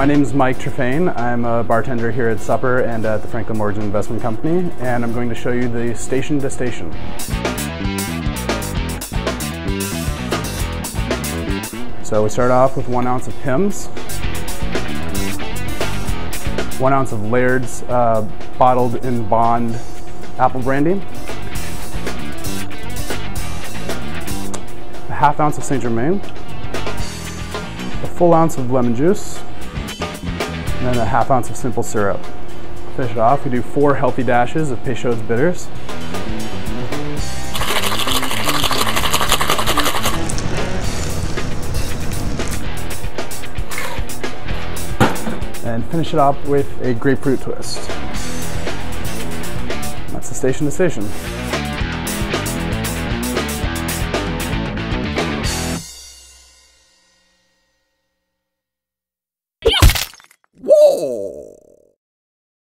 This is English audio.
My name is Mike Trefane. I'm a bartender here at Supper and at the Franklin Mortgage and Investment Company, and I'm going to show you the station to station. So we start off with one ounce of Pimm's, one ounce of Laird's uh, bottled in bond apple brandy, a half ounce of Saint Germain, a full ounce of lemon juice, and then a half ounce of simple syrup. Finish it off, we do four healthy dashes of Peychaud's bitters. and finish it up with a grapefruit twist. That's the station to station.